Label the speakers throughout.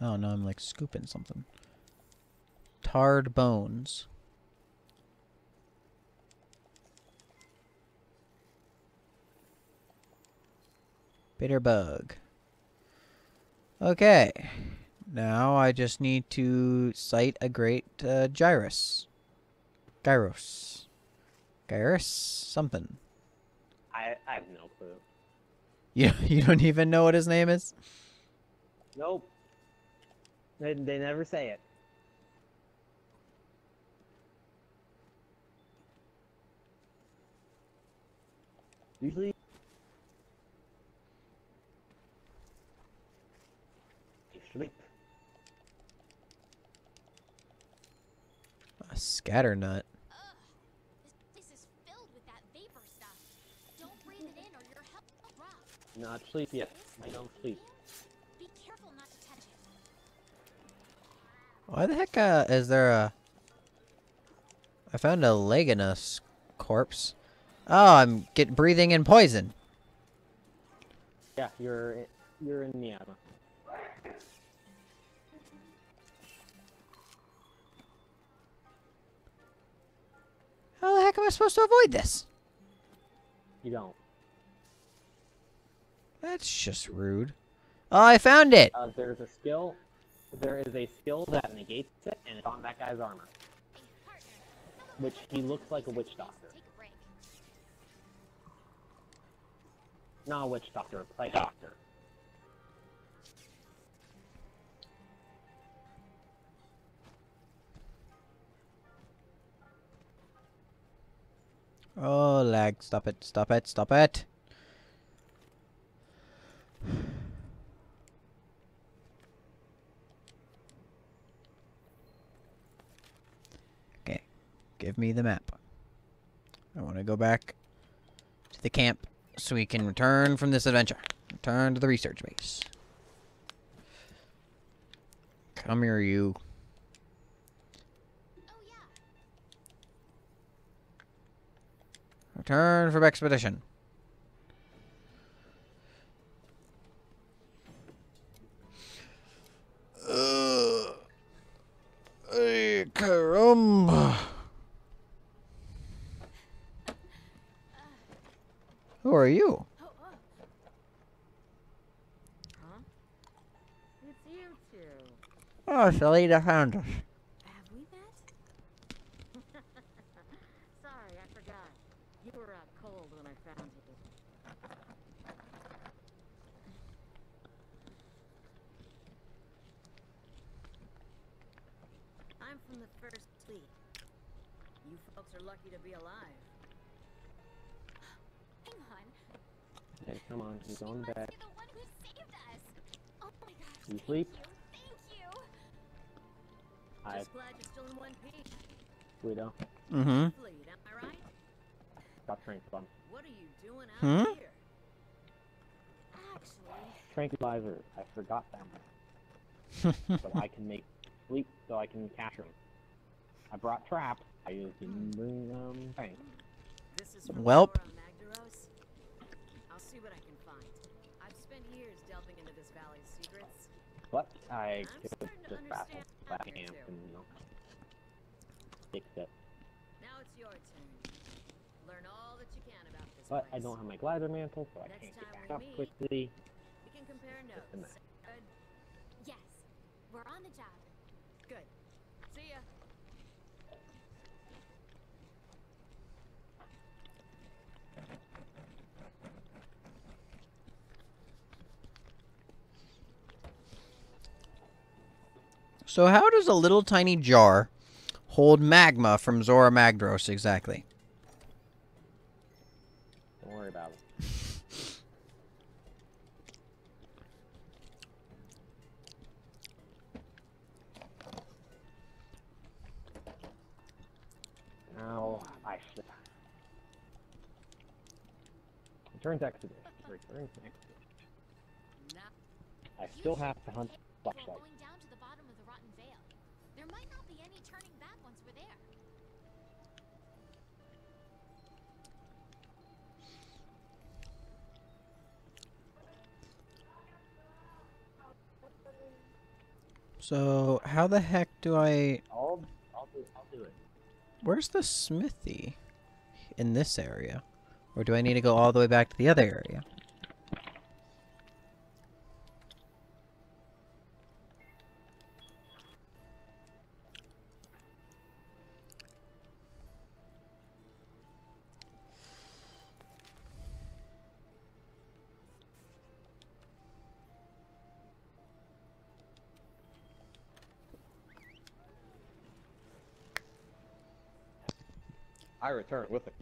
Speaker 1: Oh, no, I'm like scooping something. Tarred bones. Bitter bug. Okay. Now I just need to cite a great uh, gyrus. Gyros. Gyros? Something.
Speaker 2: I, I have no clue.
Speaker 1: You, you don't even know what his name is?
Speaker 2: Nope. They, they never say it. Usually. You sleep.
Speaker 1: A scatter nut.
Speaker 3: Ugh. This place is filled with that vapor stuff. Don't breathe it in or your health will drop.
Speaker 2: Not sleep yet. I don't sleep.
Speaker 1: Why the heck uh, is there a... I found a Legiana corpse. Oh, I'm get breathing in poison.
Speaker 2: Yeah, you're i- you're in Miasma.
Speaker 1: How the heck am I supposed to avoid this?
Speaker 2: You don't.
Speaker 1: That's just rude. Oh, I found it!
Speaker 2: Uh, there's a skill. There is a skill that negates it, and it's on that guy's armor, which he looks like a witch doctor. Not a witch doctor, a doctor.
Speaker 1: Oh, lag. Stop it, stop it, stop it. Okay, give me the map. I want to go back to the camp so we can return from this adventure. Return to the research base. Come here, you. Return from expedition. Uh, ay, caramba. Who are you?
Speaker 3: Oh, oh.
Speaker 4: Huh? It's you two.
Speaker 1: Oh, Selena found us.
Speaker 4: Have we met? Sorry, I forgot. You were out cold when I found you. I'm from the first fleet. You folks are lucky to be alive.
Speaker 3: Hang on.
Speaker 2: Hey, come on, he's on
Speaker 3: the
Speaker 2: back.
Speaker 3: be the one who. Oh.
Speaker 2: You sleep?
Speaker 3: You. Thank you.
Speaker 2: I
Speaker 4: Just glad you're still in one piece.
Speaker 2: Guido.
Speaker 1: Mm-hmm.
Speaker 4: Stop am I right? What are you doing out
Speaker 1: Hmm?
Speaker 4: here?
Speaker 3: Actually,
Speaker 2: Tranquilizer. I forgot them. so I can make sleep so I can capture them. I brought traps. I just didn't bring um thing.
Speaker 4: This is from
Speaker 1: Welp.
Speaker 4: See what I can find. I've spent years delving into this valley's secrets.
Speaker 2: But I
Speaker 4: I'm
Speaker 2: could just battle
Speaker 4: understand
Speaker 2: that
Speaker 4: here,
Speaker 2: camp and you know fix it.
Speaker 4: Now it's your turn. Learn all that you can about this
Speaker 2: But I don't have my glider mantle, so I can't get back up
Speaker 4: meet-
Speaker 2: quickly.
Speaker 4: We can compare notes.
Speaker 3: Yes. We're on the job.
Speaker 4: Good. See ya.
Speaker 1: So how does a little tiny jar hold magma from Zorah Magdaros exactly?
Speaker 2: Don't worry about it. Now I should return to expedition. Return to.
Speaker 4: Now
Speaker 2: I still have to hunt flashlight.
Speaker 3: There might not be any turning back once we're there.
Speaker 1: So, how the heck do I...
Speaker 2: I'll, I'll do, I'll do it.
Speaker 1: Where's the smithy? In this area? Or do I need to go all the way back to the other area?
Speaker 2: I return with it.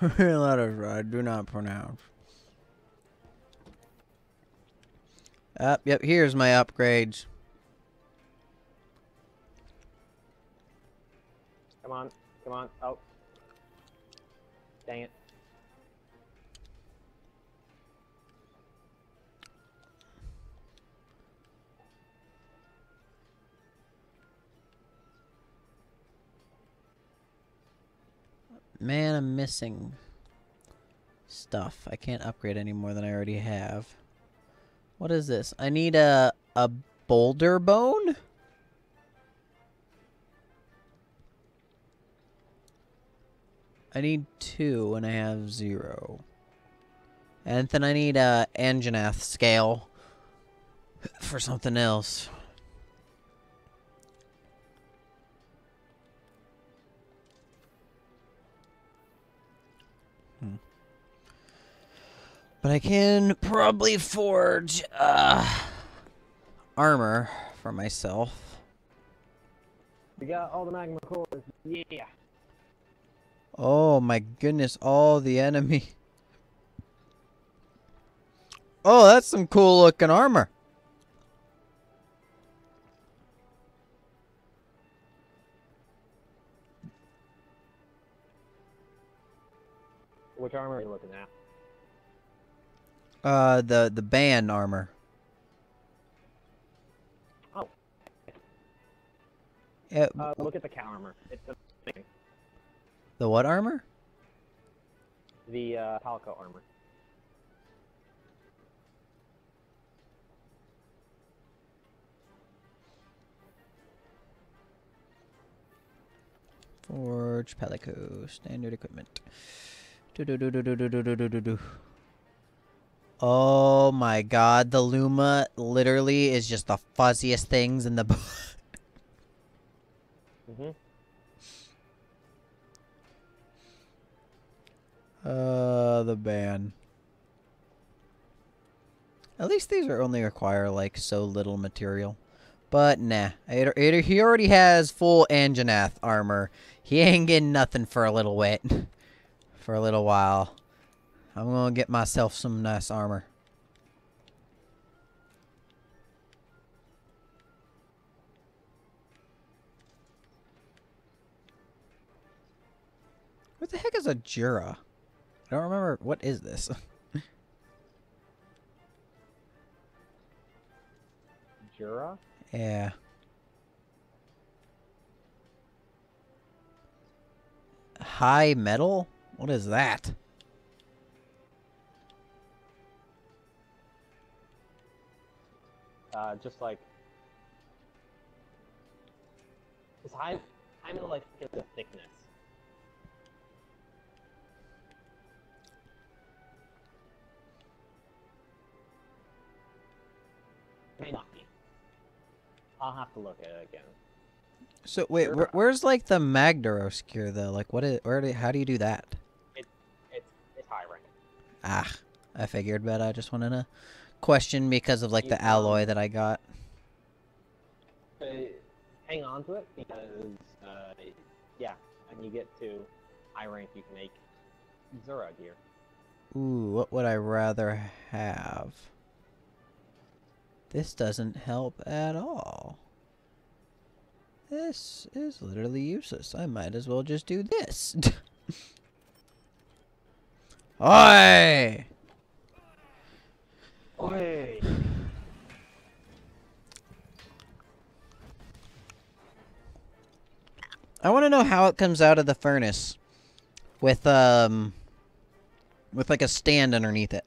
Speaker 1: Letters I do not pronounce. Up, yep, here's my upgrades.
Speaker 2: Come on, come on. Oh.
Speaker 1: Man, I'm missing stuff. I can't upgrade any more than I already have. What is this? I need a a boulder bone? I need two and I have zero. And then I need a Anjanath scale for something else. But I can probably forge uh, armor for myself.
Speaker 2: We got all the magma cores. Yeah.
Speaker 1: Oh my goodness, all the enemy. Oh, that's some cool looking armor.
Speaker 2: Which armor are you looking at?
Speaker 1: Uh, the the band armor.
Speaker 2: Oh. Uh, look at the cow armor. It's the
Speaker 1: the what armor?
Speaker 2: The uh, Palico armor.
Speaker 1: Forge Palico standard equipment. Do do do do do do do do do do. Oh my god, the Luma literally is just the fuzziest things in the book.
Speaker 2: Mm-hmm.
Speaker 1: Uh, the ban. At least these are only require like so little material. But nah, it, it, he already has full Anjanath armor. He ain't getting nothing for a little wet. for a little while. I'm gonna get myself some nice armor. What the heck is a Jyura? I don't remember. What is this?
Speaker 2: Jyura?
Speaker 1: yeah. High metal? What is that?
Speaker 2: Uh, just like. It's high. High metal like is the thickness. May not be. I'll have to look at it again.
Speaker 1: So wait,
Speaker 2: Sure.
Speaker 1: where, where's like the Magdaros cure though? Like, what is? Where? Do, how do you do that?
Speaker 2: It's it's high rank.
Speaker 1: Ah, I figured, but I just wanted to question because of like
Speaker 2: You,
Speaker 1: the
Speaker 2: um,
Speaker 1: alloy that I got.
Speaker 2: Hang on to it because, uh, yeah, when you get to high rank, you can make Zorah gear.
Speaker 1: Ooh, what would I rather have? This doesn't help at all. This is literally useless. I might as well just do this. Oi! I want to know how it comes out of the furnace with um with like a stand underneath it.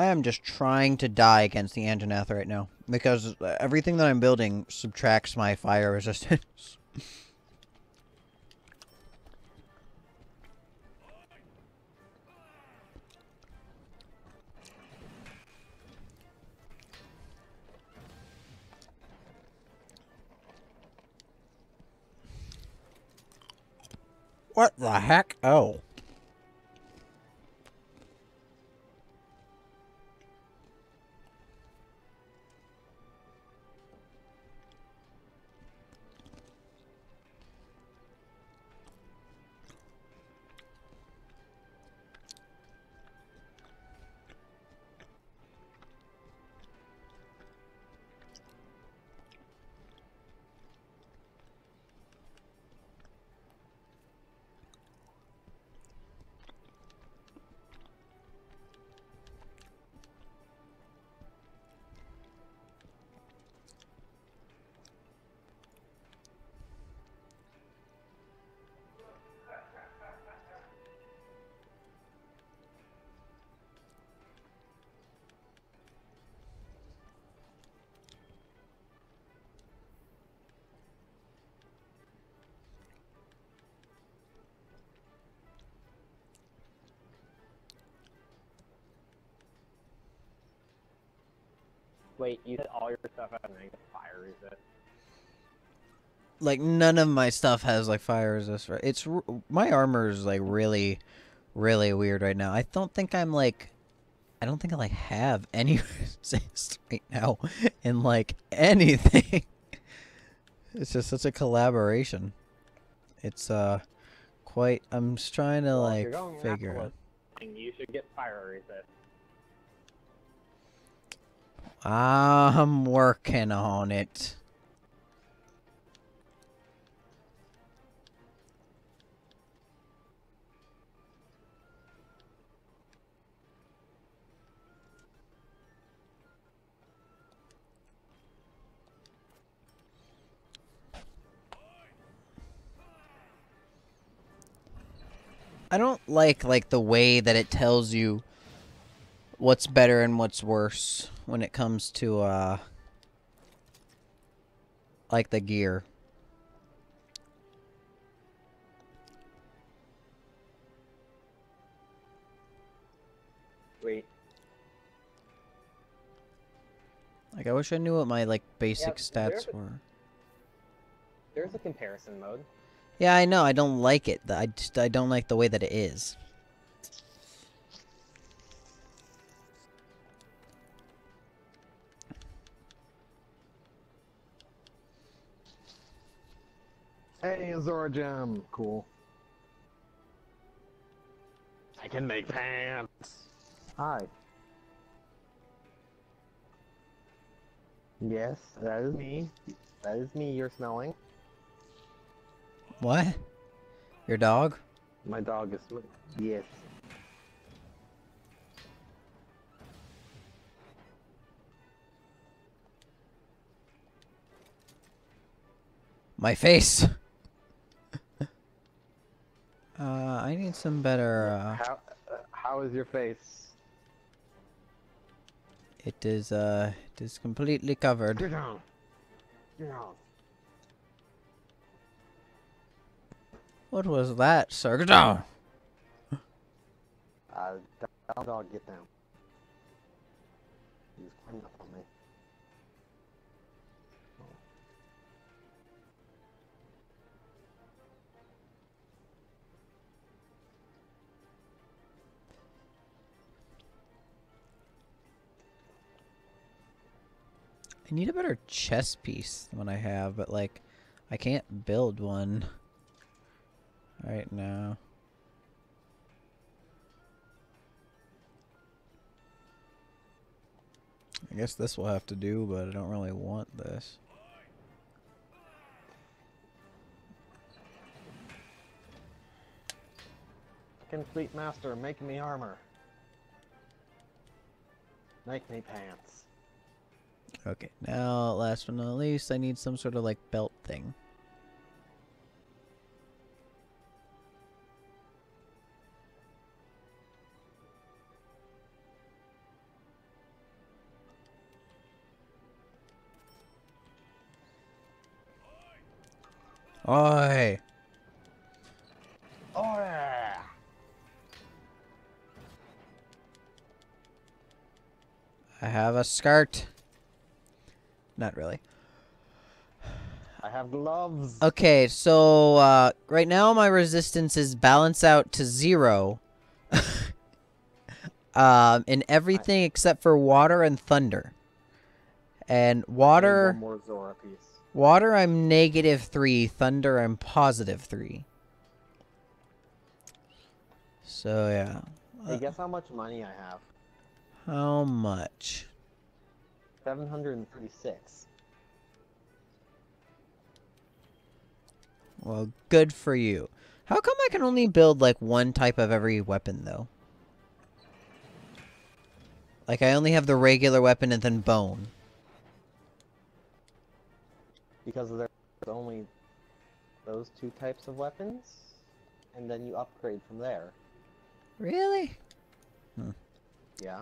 Speaker 1: I am just trying to die against the Anjanath right now because everything that I'm building subtracts my fire resistance. what the heck? Oh.
Speaker 2: Wait, you said all your stuff has negative fire resist.
Speaker 1: like none of my stuff has like fire resist right? It's r- my armor is like really really weird right now. I don't think i'm like i don't think i like have any resist right now in like anything. It's just such a collaboration. It's uh quite i'm just trying to
Speaker 2: Well,
Speaker 1: like figure out.
Speaker 2: You should get fire resist.
Speaker 1: I'm working on it. I don't like like the way that it tells you what's better and what's worse when it comes to uh like the gear.
Speaker 2: Wait,
Speaker 1: Like I wish I knew what my like basic
Speaker 2: Yeah, there's
Speaker 1: stats
Speaker 2: a-
Speaker 1: were.
Speaker 2: there's a comparison mode.
Speaker 1: Yeah, I know. I don't like it. I just I don't like the way that it is.
Speaker 2: Hey, Zorah Gem. Cool. I can make pants. Hi. Yes, that is me. That is me you're smelling.
Speaker 1: What? Your dog?
Speaker 2: My dog is sm- Yes.
Speaker 1: My face. Uh, I need some better. Uh,
Speaker 2: How uh, how is your face?
Speaker 1: it is uh, it is completely covered.
Speaker 2: Get down. Get down.
Speaker 1: What was that, sir? Get down!
Speaker 2: Uh, dog, dog, get down. He's climbing up on me.
Speaker 1: I need a better chess piece than what I have, but like, I can't build one right now. I guess this will have to do, but I don't really want this.
Speaker 2: Complete master, make me armor. Make me pants.
Speaker 1: Okay, now last but not least, I need some sort of like belt thing. Oi!
Speaker 2: Oh!
Speaker 1: I have a skirt. Not really.
Speaker 2: I have gloves.
Speaker 1: Okay, so uh, right now my resistance is balanced out to zero. um, in everything except for water and thunder. And water,
Speaker 2: One more Zorah piece.
Speaker 1: water, I'm negative three. Thunder, I'm positive three. So yeah,
Speaker 2: Hey, guess how much money I have?
Speaker 1: how much?
Speaker 2: 736.
Speaker 1: Well, good for you. How come I can only build like one type of every weapon though? Like I only have the regular weapon and then bone.
Speaker 2: Because there's only those two types of weapons, and then you upgrade from there.
Speaker 1: Really? Hmm.
Speaker 2: Yeah?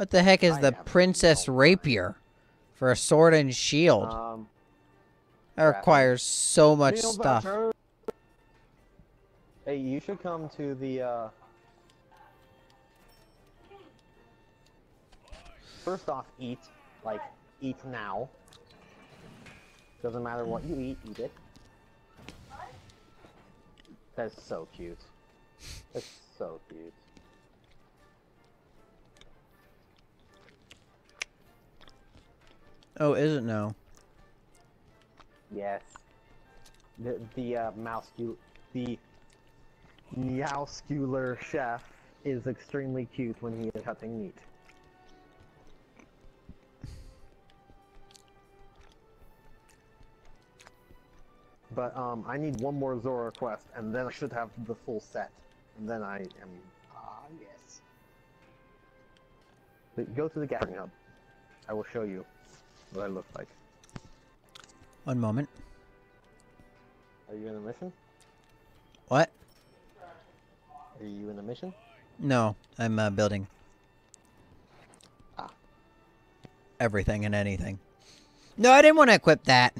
Speaker 1: What the heck is
Speaker 2: I
Speaker 1: the princess rapier for a sword and shield?
Speaker 2: Um,
Speaker 1: that requires so much stuff.
Speaker 2: Hey, you should come to the, uh... First off, eat. Like, eat now. Doesn't matter what you eat, eat it. That's so cute. That's so cute.
Speaker 1: Oh, is it now?
Speaker 2: Yes. The the uh, mouse the meowscular chef is extremely cute when he is cutting meat. But um, I need one more Zorah quest, and then I should have the full set. And then I am ah yes. But go to the gathering hub. I will show you what I look like.
Speaker 1: One moment.
Speaker 2: Are you in a mission?
Speaker 1: What?
Speaker 2: Are you in a mission?
Speaker 1: No, I'm uh, building.
Speaker 2: Ah.
Speaker 1: Everything and anything. No, I didn't want to equip that.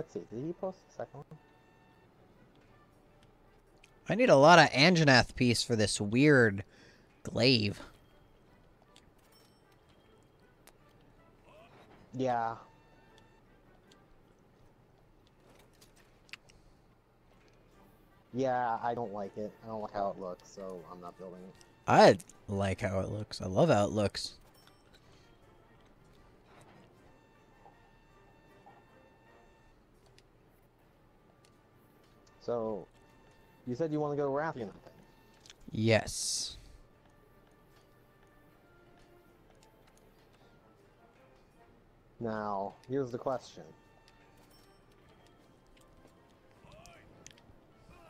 Speaker 2: Let's see, did he post the second one?
Speaker 1: I need a lot of Anjanath piece for this weird glaive.
Speaker 2: Yeah. Yeah, I don't like it. I don't like how it looks, so I'm not building it.
Speaker 1: I like how it looks. I love how it looks.
Speaker 2: So, you said you want to go to Rathian, I think.
Speaker 1: Yes.
Speaker 2: Now, here's the question.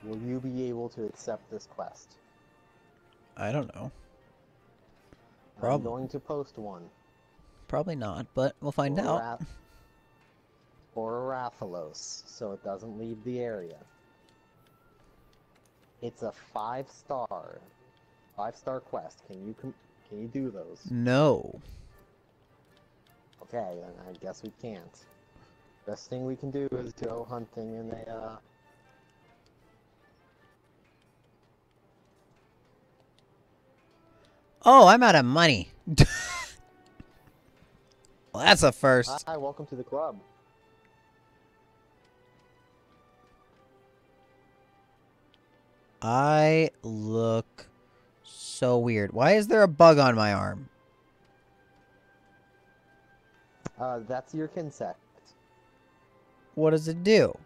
Speaker 2: Will you be able to accept this quest?
Speaker 1: I don't know.
Speaker 2: I'm going to post one.
Speaker 1: Probably not, but we'll find
Speaker 2: for
Speaker 1: out.
Speaker 2: Rath- for Rathalos, so it doesn't leave the area. It's a five star, five star quest. Can you com- can you do those?
Speaker 1: No.
Speaker 2: Okay, then I guess we can't. Best thing we can do is go hunting in a uh,
Speaker 1: Oh, I'm out of money. well, that's a first.
Speaker 2: Hi, welcome to the club.
Speaker 1: I look so weird. Why is there a bug on my arm?
Speaker 2: Uh, that's your insect.
Speaker 1: What does it do?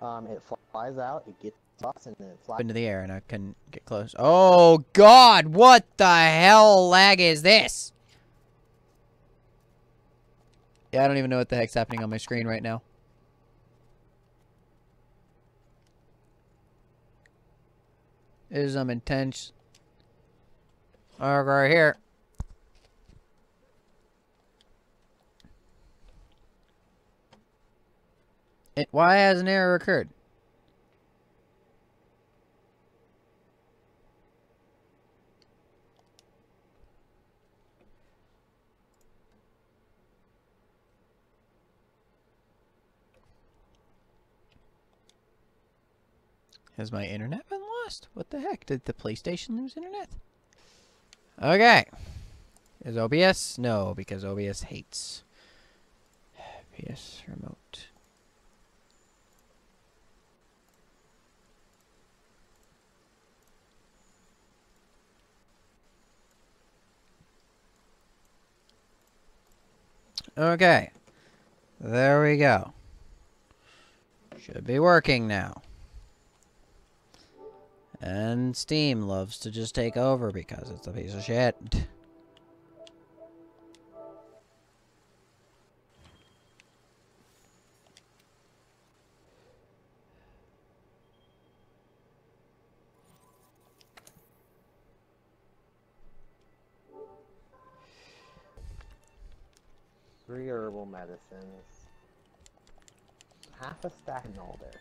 Speaker 2: Um, it flies out, it gets us, and then it flies.
Speaker 1: Into the air and I can get close. Oh god, what the hell lag is this? Yeah, I don't even know what the heck's happening on my screen right now. Is some intense. Oh, right here. It, why has an error occurred? Has my internet been lost? What the heck? Did the PlayStation lose internet? Okay. Is OBS? No, because OBS hates. PS remote. Okay. There we go. Should be working now. And Steam loves to just take over because it's a piece of shit.
Speaker 2: Three herbal medicines. Half a stack of mulberry.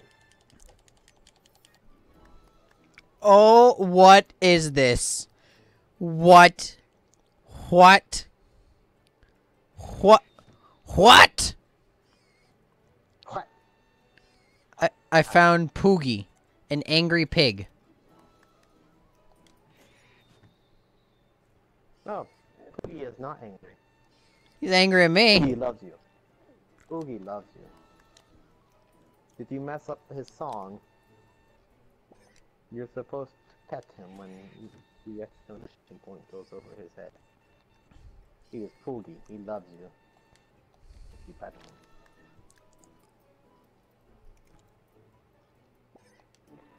Speaker 1: Oh, what is this? What? What? What? What?
Speaker 2: What?
Speaker 1: I, I found Poogie, an angry pig.
Speaker 2: No, Poogie is not angry.
Speaker 1: He's angry at me.
Speaker 2: Oogie loves you. Poogie loves you. Did you mess up his song? You're supposed to pet him when the exclamation point goes over his head. He is Poogie. He loves you. You pet him.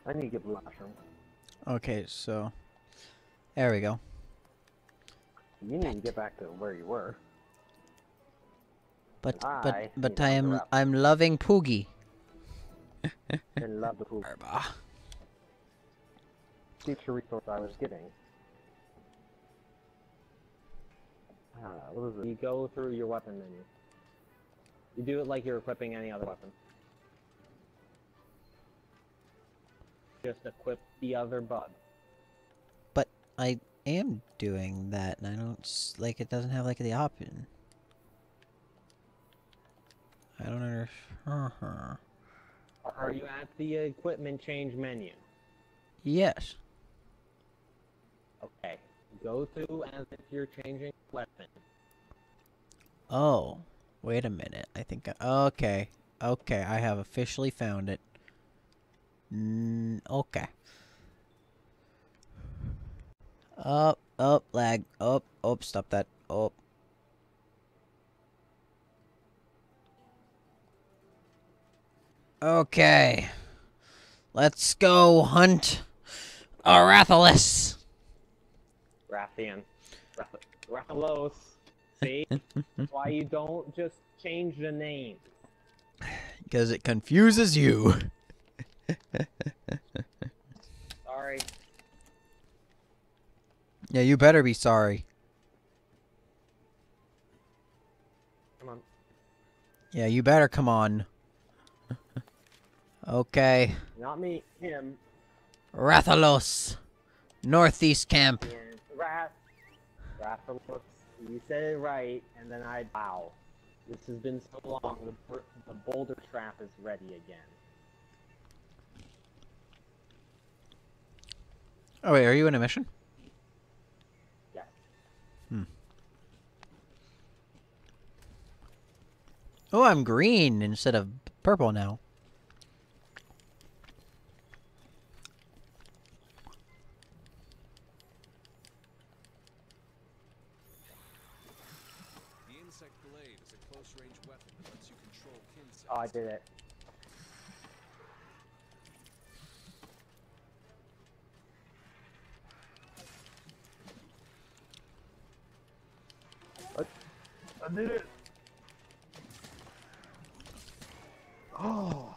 Speaker 2: I need to get blue mushroom.
Speaker 1: Okay, so there we go.
Speaker 2: You need to get back to where you were.
Speaker 1: But
Speaker 2: I
Speaker 1: but but I am. I'm loving Poogie.
Speaker 2: And love the Poogie. Future resource I was getting. Uh, what is it? You go through your weapon menu. You do it like you're equipping any other weapon. Just equip the other bug.
Speaker 1: But I am doing that, and I don't like it. Doesn't have like the option. I don't understand.
Speaker 2: Are you at the equipment change menu?
Speaker 1: Yes.
Speaker 2: Okay. Go through as if you're changing weapon.
Speaker 1: Oh, wait a minute. I think. I, okay. Okay, I have officially found it. Mm, okay. Up, up, lag. Up, up. Stop that. Up. Okay. Let's go hunt Arathalis.
Speaker 2: Rathian. Rathalos. See? Why you don't just change the name.
Speaker 1: Because it confuses you.
Speaker 2: Sorry.
Speaker 1: Yeah, you better be sorry.
Speaker 2: Come on.
Speaker 1: Yeah, you better come on. okay.
Speaker 2: Not me. Him.
Speaker 1: Rathalos. Northeast camp.
Speaker 2: And Wrath. Rathalos. You said it right, and then I. Wow. This has been so long. The, the boulder trap is ready again.
Speaker 1: Oh wait, are you in a mission?
Speaker 2: Yes. Hmm.
Speaker 1: Oh, I'm green instead of purple now.
Speaker 5: The insect glaive is a close-range weapon that lets you control insects.
Speaker 2: Oh, I did it. I did it. Oh,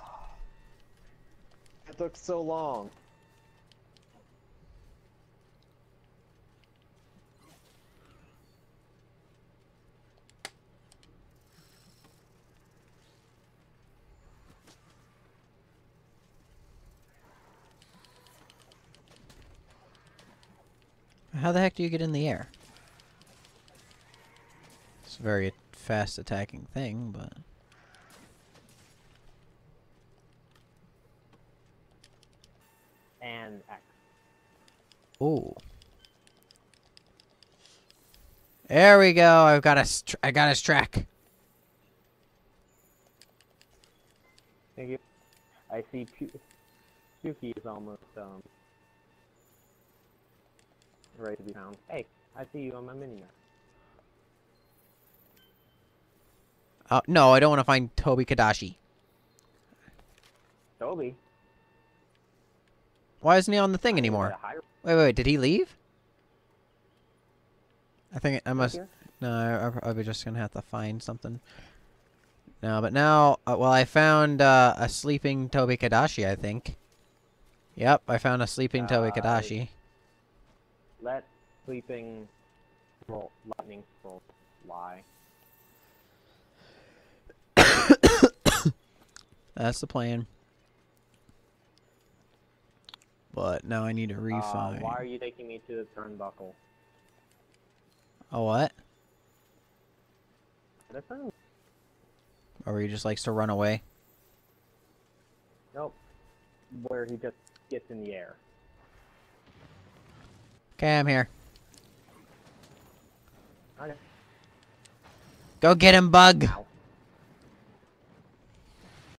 Speaker 2: it took so long.
Speaker 1: How the heck do you get in the air? It's a very fast attacking thing, but
Speaker 2: And X.
Speaker 1: oh. There we go. I've got a str- I got his track.
Speaker 2: Thank you. I see Pu- Puki is almost um to be found. Hey, I see you on my mini map.
Speaker 1: Oh no, I don't want to find Tobi-Kadachi.
Speaker 2: Toby.
Speaker 1: Why isn't he on the thing anymore?
Speaker 2: to hire
Speaker 1: Wait, wait, did he leave? I think I must. No, I, I probably just gonna have to find something. No, but now, uh, well, I found uh, a sleeping Tobi-Kadachi. I think. Yep, I found a sleeping Toby
Speaker 2: Uh,
Speaker 1: Kadashi.
Speaker 2: Let sleeping roll lightning roll lie.
Speaker 1: That's the plan. But now I need to
Speaker 2: Uh, why are you taking me to the turnbuckle?
Speaker 1: A what? Or he just likes to run away?
Speaker 2: Nope. Where he just gets in the air.
Speaker 1: Okay, I'm here.
Speaker 2: Okay.
Speaker 1: Go get him, Bug.
Speaker 2: Ow.